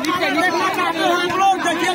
हम लोग देखिए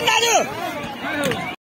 になる。